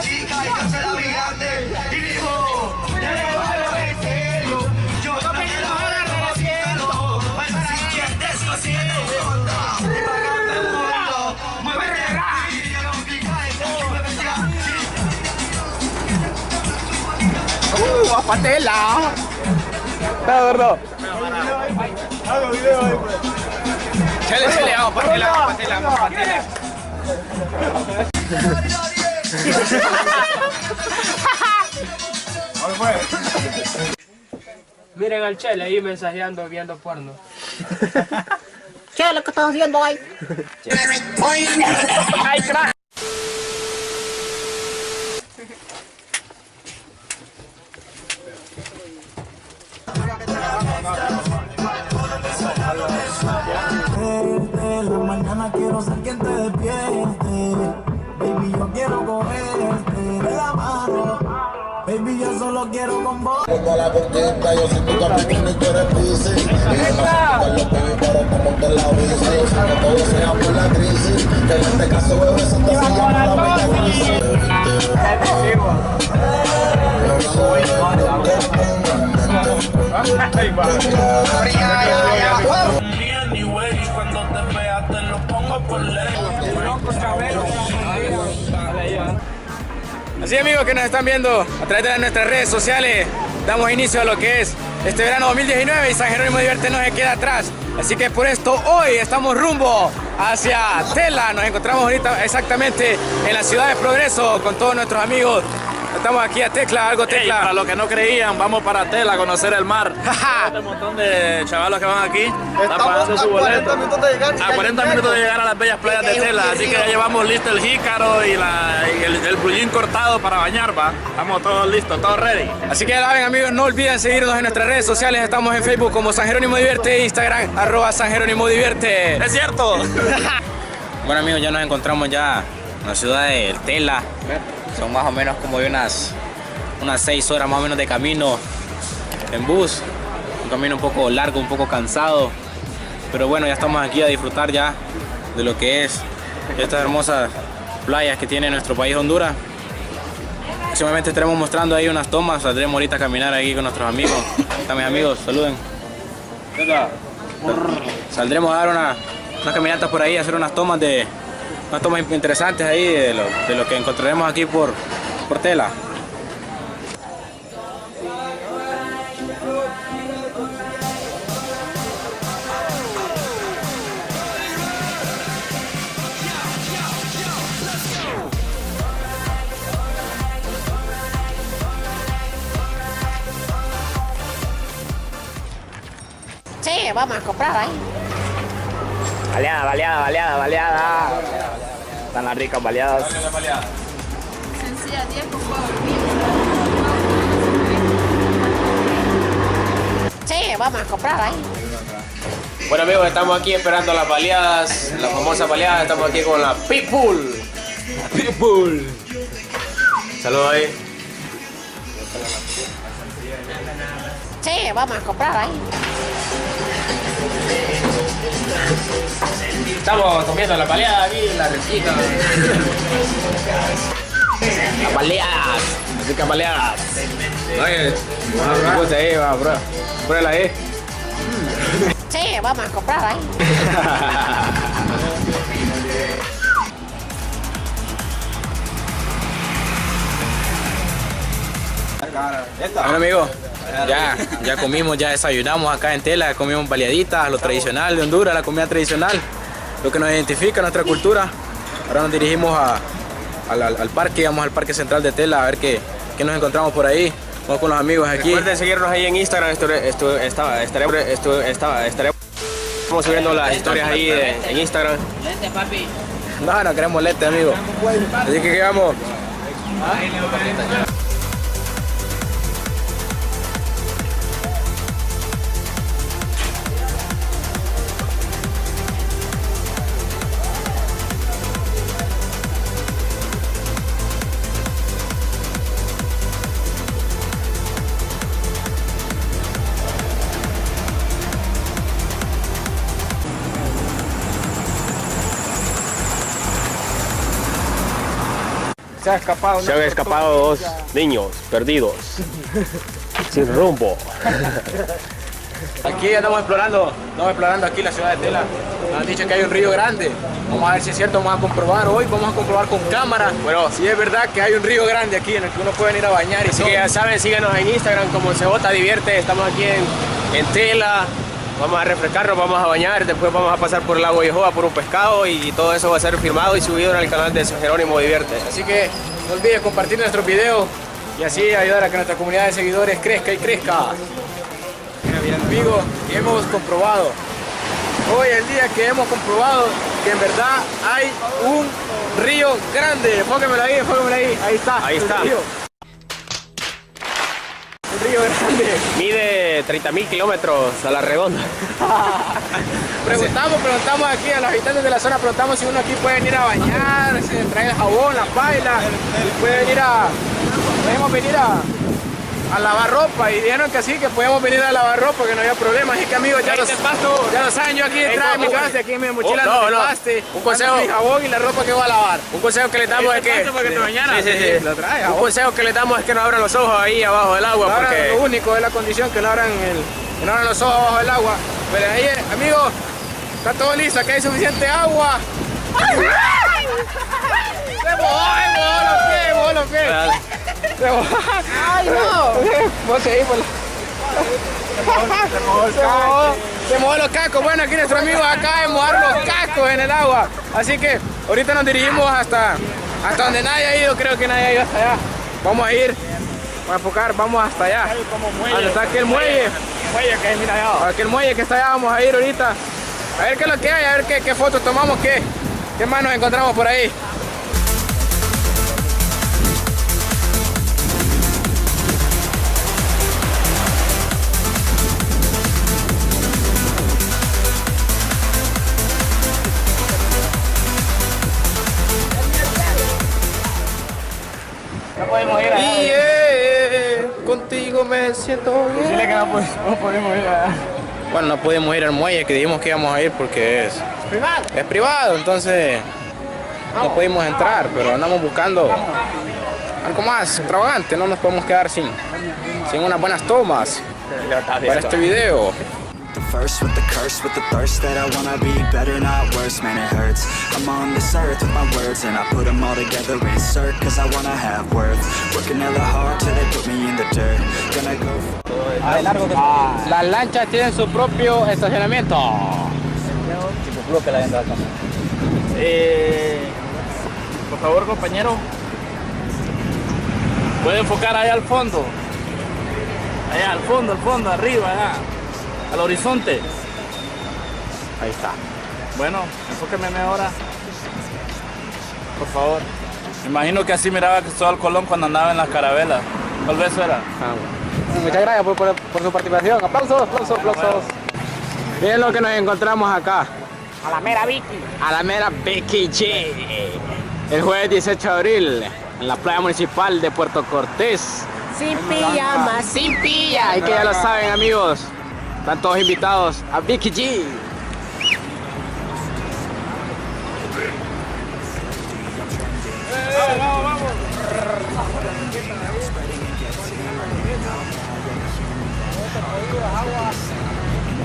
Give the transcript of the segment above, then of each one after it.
chica ella se la brillante y patela! Está gordo. Chale, chale, vamos, patela, patela, patela. Miren al Chele ahí mensajeando, viendo porno. ¿Qué es lo que estás haciendo ahí? ¡Ay, crack! Quiero ser quien te despierte. Baby, yo quiero cogerte de la mano. Baby, yo solo quiero con vos. La cortita, yo soy tu capitán y tú eres bici. Y yo no sé lo que pero como que la bici. Yo sé que todo sea por la crisis. Que en este caso, bebé, se te la Así amigos que nos están viendo a través de nuestras redes sociales, damos inicio a lo que es este verano 2019 y San Jerónimo Divierte no se queda atrás. Así que por esto hoy estamos rumbo hacia Tela. Nos encontramos ahorita exactamente en la ciudad de Progreso con todos nuestros amigos. Estamos aquí a Tecla, algo Ey, Tecla. para los que no creían, vamos para Tela a conocer el mar. Jaja. Este montón de chavalos que van aquí están pagando Estamos su a 40 boleto. minutos de llegar. A 40 minutos de llegar a las bellas playas de Tela, así que ya llevamos listo el jícaro y, la, y el, el bullín cortado para bañar, va. Estamos todos listos, todos ready. Así que ya saben amigos, no olviden seguirnos en nuestras redes sociales. Estamos en Facebook como San Jerónimo Divierte, Instagram arroba San Jerónimo Divierte. Es cierto. Bueno amigos, ya nos encontramos ya en la ciudad de Tela. Son más o menos como de unas, unas seis horas más o menos de camino en bus. Un camino un poco largo, un poco cansado. Pero bueno, ya estamos aquí a disfrutar ya de lo que es estas hermosas playas que tiene nuestro país Honduras. Próximamente estaremos mostrando ahí unas tomas, saldremos ahorita a caminar ahí con nuestros amigos. Están mis amigos, saluden. Saldremos a dar una, unas caminatas por ahí, a hacer unas tomas de unas tomas interesantes ahí de lo, de lo que encontraremos aquí por, por tela. Sí, vamos a comprar ahí. Baleada, baleada, baleada, baleada. Están las ricas baleadas. Sencilla 10 con Sí, vamos a comprar ahí. Bueno amigos, estamos aquí esperando las baleadas, las famosas baleadas, estamos aquí con la Pitbull. Pitbull. Saludos ahí. Sí, vamos a comprar ahí. Estamos comiendo la baleada aquí, la recita. Las baleadas, las ricas baleadas. Oye, puse ahí, va, prueba. Pruébala ahí. Sí, vamos a comprar ahí. Bueno amigos, ya, ya comimos, ya desayunamos acá en Tela, comimos baleaditas, lo tradicional de Honduras, la comida tradicional, lo que nos identifica, nuestra cultura. Ahora nos dirigimos a- al, parque, vamos al parque central de Tela a ver qué, qué nos encontramos por ahí. Vamos con los amigos aquí. Recuerden seguirnos ahí en Instagram. Estaremos, estaremos subiendo las historias ahí de- en Instagram. No, no queremos lente, amigo. Así que ¿qué Se ha escapado. Se han escapado dos niños perdidos. Sin rumbo. Aquí andamos explorando, estamos explorando aquí la ciudad de Tela. Nos han dicho que hay un río grande. Vamos a ver si es cierto, vamos a comprobar hoy, vamos a comprobar con cámara. Bueno, si es verdad que hay un río grande aquí en el que uno puede venir a bañar y Así todo. que ya saben, síganos en Instagram como Cebota Divierte. Estamos aquí en, en Tela. Vamos a refrescarnos, vamos a bañar. Después vamos a pasar por el lago Yehoa por un pescado y todo eso va a ser filmado y subido en el canal de Jerónimo Divierte. Así que no olvides compartir nuestros videos y así ayudar a que nuestra comunidad de seguidores crezca y crezca. Amigos, hemos comprobado. Hoy es el día que hemos comprobado que en verdad hay un río grande. Enfóquemelo ahí, enfóquemelo ahí. Ahí está. Ahí está. río. Río grande. Mide 30 mil kilómetros a la redonda. Preguntamos, preguntamos aquí a los habitantes de la zona, preguntamos si uno aquí puede venir a bañar, si trae el jabón, las pailas, si puede venir a, podemos venir a, a lavar ropa y dijeron que sí, que podíamos venir a lavar ropa, que no había problema, así que amigos ya, los, ya lo saben, yo aquí detrás de mi Oh, casa, aquí en mi mochila oh, no, no. paste, Un consejo. mi jabón y la ropa que voy a lavar. Un consejo que le damos es que. para que te bañaras. Sí, sí, sí. Lo trae, Un consejo que le damos es que no abran los ojos ahí abajo del agua. Ahora porque lo único es la condición que no abran el, que no abran los ojos abajo del agua. Pero ahí, amigos, está todo listo, aquí hay suficiente agua. Se mojó, se mojó los pies, se mojó los pies. ¡Ay, no! Vos seguís por la... Se mojó, los cascos. Bueno, aquí nuestro amigo acaba de mojar los cascos en el agua. Así que ahorita nos dirigimos hasta, hasta donde nadie ha ido. Creo que nadie ha ido hasta allá. Vamos a ir, vamos a enfocar, vamos hasta allá. Donde está aquel muelle. Muelle que mira allá. Aquel muelle que está allá, vamos a ir ahorita. A ver qué es lo que hay, a ver qué, qué fotos tomamos, qué, qué más nos encontramos por ahí. Podemos ir allá. Y eh, contigo me siento bien. Dile que no, pod- no podemos ir allá. Bueno, no podemos ir al muelle que dijimos que íbamos a ir porque es Privado. es privado, entonces no pudimos entrar, pero andamos buscando algo más extravagante, no nos podemos quedar sin, sin unas buenas tomas para este video. The first with the curse, with the thirst that I wanna be better, not worse, man, it hurts. I'm on this earth with my words, and I put them all together, insert, cause I wanna have worth. Working hella hard till they put me in the dirt. Gonna go Las lanchas tienen su propio estacionamiento. Eh, por favor, compañero. ¿Puede enfocar allá al fondo? Allá al fondo, al fondo, arriba, allá. Al horizonte. Ahí está. Bueno, enfóqueme ahora. Por favor. Imagino que así miraba Cristóbal Colón cuando andaba en las carabelas. Tal vez eso era. Muchas gracias por, por- por su participación. Aplausos, aplausos, aplausos. Miren lo que nos encontramos acá. A la mera Vicky. A la mera Becky G. El jueves 18 de abril en la playa municipal de Puerto Cortés. Sin pijama, sin pilla. Así que ya lo saben amigos. Están todos invitados a Vicky G.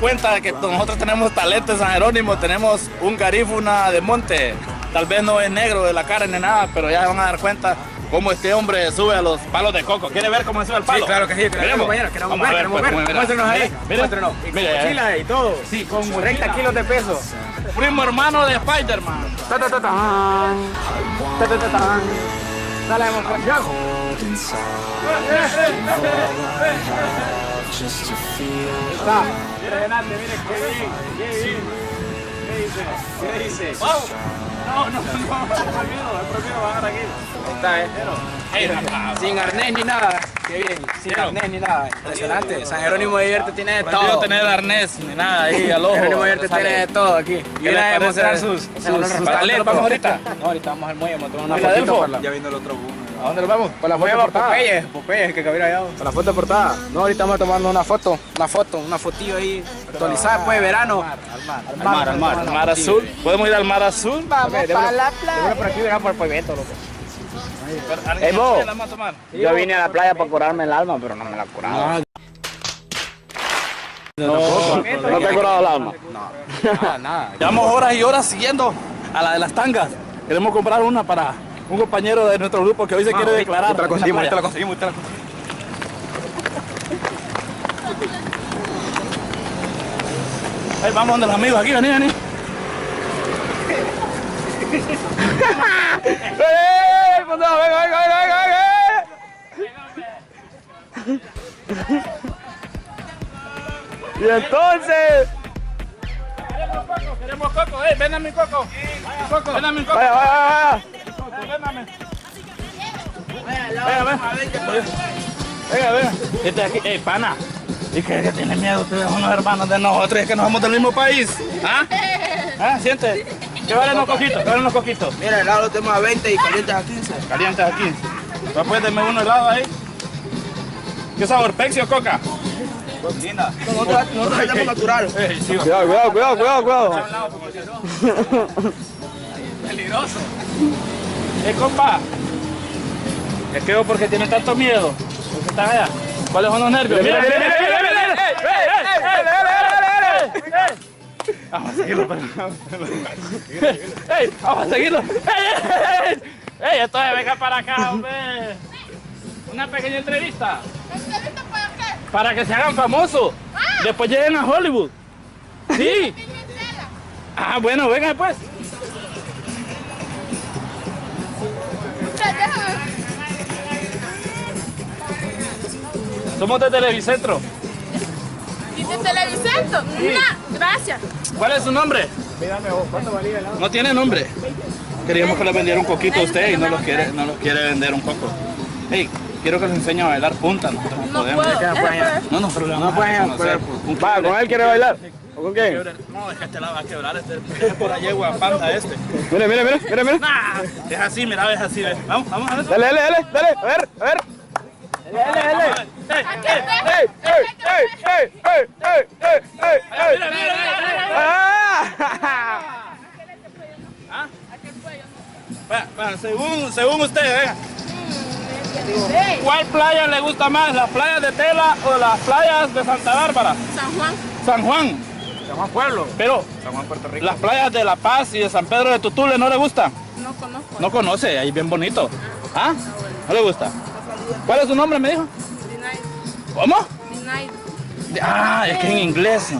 Cuenta que nosotros tenemos talento en San Jerónimo, tenemos un garífuna de monte. Tal vez no es negro de la cara ni nada, pero ya van a dar cuenta cómo este hombre sube a los palos de coco. ¿Quiere ver cómo sube el palo? Sí, claro que sí, Miremos. compañero, queremos Vamos a ver, queremos pues, ver. Muéstrenos ahí, muéstrenos. Y con mochila y todo. Sí, con 30 mochila. kilos de peso. Primo hermano de Spider-Man. Ta, ta, ta, tan. Ta, ta, ta, tan. Dale, feel Mire, mire qué bien, qué bien. ¿Qué dice? ¿Qué dice? ¡Vamos! No, no, no, es prohibido, es prohibido bajar aquí. Ahí está, eh. Sin arnés ni nada. Qué bien, sin arnés ni nada. Impresionante. San Jerónimo de Vierte tiene de todo. tener arnés ni nada ahí al ojo. San Jerónimo de Vierte tiene de todo aquí. ¿Qué Viene les a demostrar sus, sus, ¿Para sus dónde nos talentos. vamos ahorita? No, ahorita vamos al muelle, vamos a tomar una fotito para la... Ya viendo el otro uno. ¿A dónde nos vamos? Para la foto de portada. Popeye, Popeye, que cabría allá. Para la foto de portada. No, ahorita vamos tomando una foto, una foto, una fotillo ahí actualizada, pues, verano. Al mar, al mar, al mar azul. ¿Podemos ir al mar azul? Vamos para la playa. por aquí, por el pavimento, loco. A tomar? Yo vine a la playa para curarme el alma, pero no me la he curado. No, ¿No te ha curado el alma? Nada, nada. Llevamos horas y horas siguiendo a la de las tangas. Queremos comprar una para un compañero de nuestro grupo que hoy se quiere declarar. Te la conseguimos, te la conseguimos, te la conseguimos. Ey, vamos donde los amigos aquí, vení, vení. ¡Eh! Pues venga, venga, venga, venga. Y entonces. Queremos coco, queremos coco. Ey, ven a mi coco. Mi coco. Ven a mi coco. Vaya, vaya, vaya. Venga, ven. Venga, venga. Este aquí, ey, pana. ¿Y qué que tiene miedo? Ustedes son unos hermanos de nosotros, es que nos somos del mismo país. ¿Ah? ¿Ah? Siente. ¿Qué valen los coquitos? ¿Qué valen los coquitos? Mira, el helado tenemos a 20 y calientes a 15. Calientes a 15. Después denme uno helado ahí. ¿Qué sabor? ¿Pepsi o coca? Nosotros nosotros tenemos natural. Ey, sí. Cuidado, cuidado, cuidado, cuidado, cuidado. Peligroso. Eh, compa. Es que vos porque tienen tanto miedo. Porque están allá. ¿Cuáles son los nervios? Mira, mira, mira, mira, mira, mira. Ey, ey, ey, ey, ey, ey, ey. Vamos a seguirlo. ¡Ey! ¡Vamos a seguirlo! ¡Ey, ey, ey! ¡Ey! Entonces venga para acá, hombre. Una pequeña entrevista. Para que se hagan famosos. Después lleguen a Hollywood. Sí. Ah, bueno, venga pues. Somos de Televicentro. ¿Y de Televicentro? No, gracias. ¿Cuál es su nombre? No tiene nombre. Queríamos que le vendiera un coquito a usted y no los quiere, no los quiere vender un coco. Hey, quiero que les enseñe a bailar punta. No, No podemos. puedo. No, no, pero conocer. Un Va, ¿con él quiere bailar? ¿O con quién? No, es que este la va a quebrar, este es por allá, guapanda este. Mira, mira, mira, mira, mira. Nah, es así, mira, es así, ve. Vamos, vamos a ver. Dale, dale, dale, dale, a ver, a ver. Dale, dale, dale. ¡Ey, ey, ey, ey, ey, ey, ey, ey! ¡Mira, ¡Ah! Bueno, según, según usted, venga. ¿Cuál playa le gusta más? ¿Las playas de Tela o las playas de Santa Bárbara? San Juan. San Juan. San Juan Pueblo. Pero San Juan Puerto Rico. las playas de La Paz y de San Pedro de Tutule no le gustan. No conozco. No conoce, ahí bien bonito. ¿Ah? ¿No le gusta? ¿Cuál es su nombre, me dijo? ¿Cómo? Ah, es que en inglés.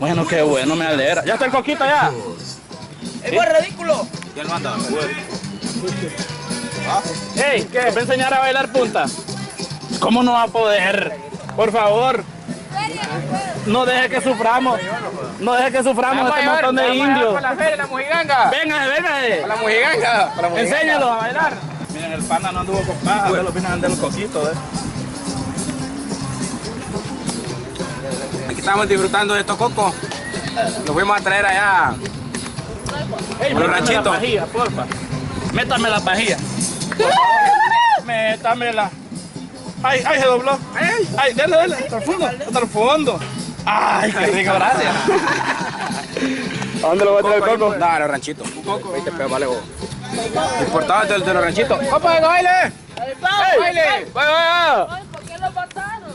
Bueno, qué bueno, me alegra. Ya está el coquito ya. ¡Es muy ridículo! ¿Quién lo manda? Hey, ¿qué? ¿Va a enseñar a bailar punta? ¿Cómo no va a poder? Por favor. No deje que suframos. No deje que suframos este montón de indios. Para la feria, la mojiganga. Venga, venga. Para la mojiganga. Para la mojiganga. Enséñalo a bailar. Miren, el pana no anduvo con paja, solo vino a vender los coquitos, ¿eh? Aquí estamos disfrutando de estos cocos. Los fuimos a traer allá. Ey, Los métame ranchitos. la pajilla, porfa. Métame la pajilla. Métamela. Ay, ay, se dobló. Ay, ay, dale, dale. Hasta el fondo. Hasta el fondo. Ay, qué rico, gracias. ¿A dónde lo va a traer el coco? No, a los ranchitos. Un coco. 20 pesos, vale vos. Importados de, de los ranchitos. ¡Copa de baile! ¡Baile! ¡Vaya, vaya! Ay, ¿por qué lo mataron?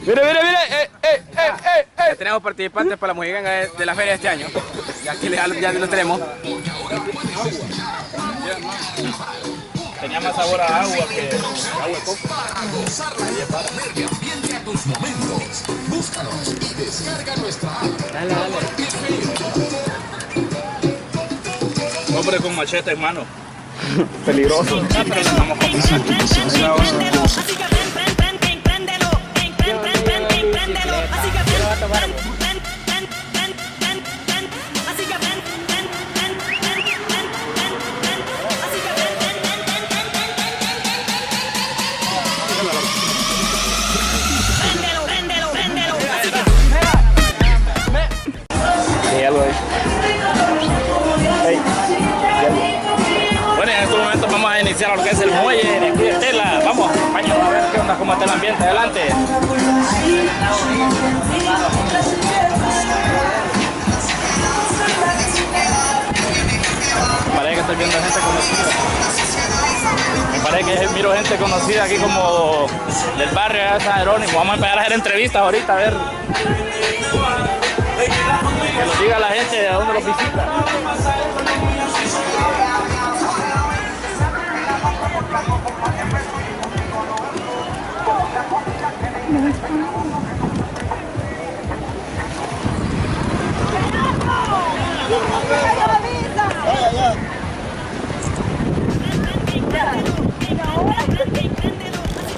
Mire, mire, mire. ¡Ey, ey, ey, ey, Ya ey! tenemos participantes para la mojiganga de, la feria de este año. Y aquí ya lo tenemos. Tenía más sabor agua que agua Búscanos y descarga nuestra Hombre con machete, hermano. Peligroso. Así que Parece que miro gente conocida aquí como del barrio de San Jerónimo. Vamos a empezar a hacer entrevistas ahorita, a ver. Que nos diga la gente de dónde los visita.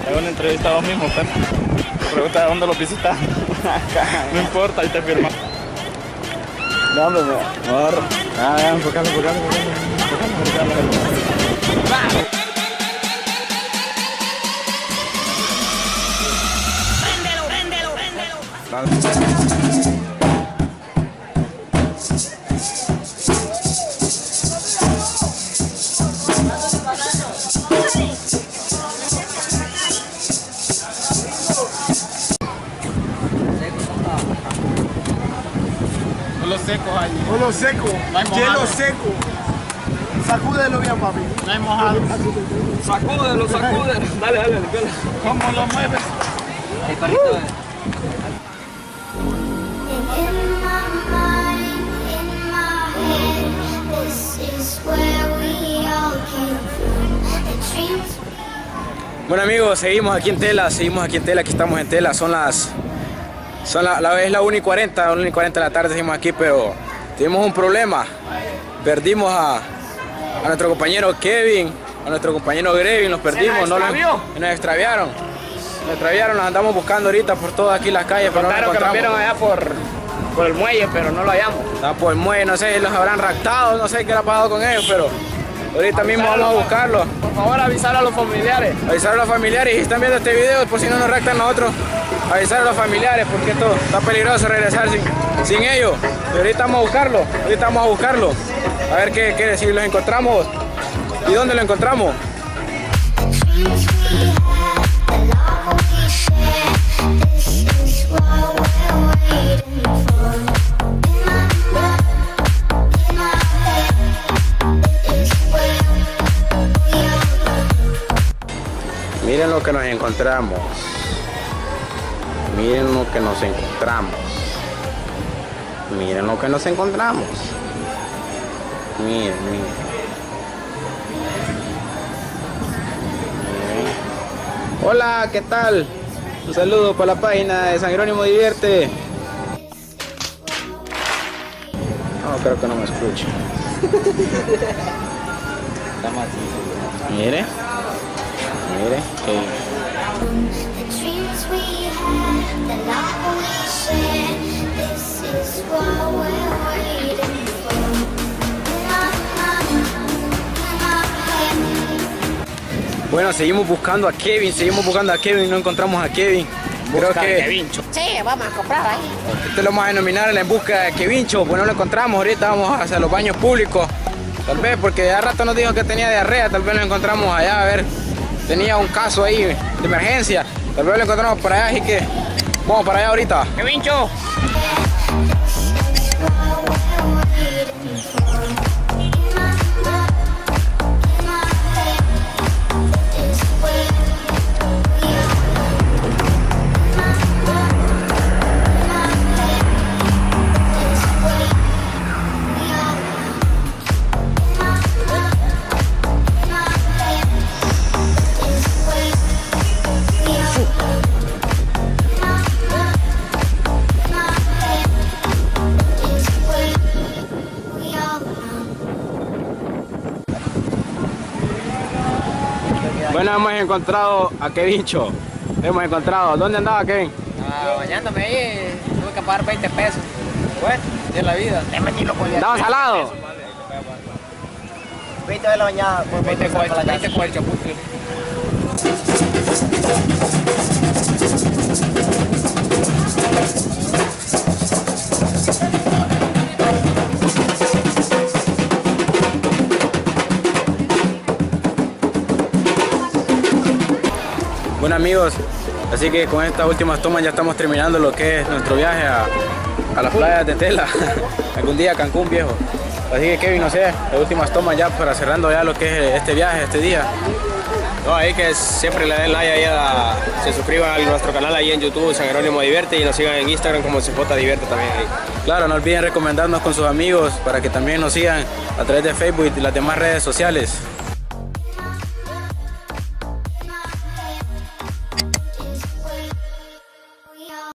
Es una entrevista a vos mismo, pero pregunta de dónde los visitas. no importa, ahí te firma. No, hombre, agarro. Ah, ya, enfocalo, enfocalo, enfocalo. Enfocalo, seco. Hielo seco. Sacúdelo bien, papi. No hay mojado. Sacúdelo, sacúdelo. Dale, dale, dale. ¿Cómo lo mueves? El perrito. Bueno amigos, seguimos aquí en Tela, seguimos aquí en Tela, aquí estamos en Tela, son las... Son la, la es la 1 y 40, 1 y 40 de la tarde seguimos aquí, pero tuvimos un problema. Perdimos a, a nuestro compañero Kevin, a nuestro compañero Grevin, los perdimos, no los, extravió? nos extraviaron. Nos extraviaron, los andamos buscando ahorita por todas aquí las calles, pero no Contaron que nos vieron allá por, por el muelle, pero no lo hallamos. Está por el muelle, no sé, los habrán raptado, no sé qué le ha pasado con ellos, pero ahorita mismo vamos a buscarlos. Por favor, avisar a los familiares. Avisar a los familiares, y si están viendo este video, por si no nos raptan nosotros, avisar a los familiares, porque esto está peligroso regresar sin, sin ellos. Y ahorita vamos a buscarlo, ahorita vamos a buscarlo, a ver qué, qué, si los encontramos y dónde lo encontramos. Lo que nos encontramos. Miren lo que nos encontramos. Miren lo que nos encontramos. Miren, miren. Hola, ¿qué tal? Un saludo para la página de San Jerónimo Divierte. No, creo que no me escucha. Mire. Mire, que Bueno, seguimos buscando a Kevin, seguimos buscando a Kevin, no encontramos a Kevin. Creo que Sí, vamos a comprar ahí. este lo vamos a denominar en busca de Kevincho, pues no lo encontramos, ahorita vamos hacia los baños públicos. Tal vez porque ya rato nos dijo que tenía diarrea, tal vez lo encontramos allá, a ver, tenía un caso ahí de emergencia, tal vez lo encontramos por allá, así que vamos para allá ahorita. ¡Qué vincho! Encontrado a Kevincho. Hemos encontrado. ¿Dónde andaba Kevin? Ah, bañándome ahí, tuve que pagar 20 pesos. Bueno, de la vida. ¿Andaba salado? 20 de la bañada. 20 cuartos, 20 cuartos, Bueno amigos, así que con estas últimas tomas ya estamos terminando lo que es nuestro viaje a, a las playas de Tela. Algún día Cancún viejo. Así que Kevin, no sé, las últimas tomas ya para cerrando ya lo que es este viaje, este día. No, ahí que siempre le den like ahí a, se suscriban a nuestro canal ahí en YouTube, San Jerónimo Divierte, y nos sigan en Instagram como CJ Divierte también ahí. Claro, no olviden recomendarnos con sus amigos para que también nos sigan a través de Facebook y las demás redes sociales.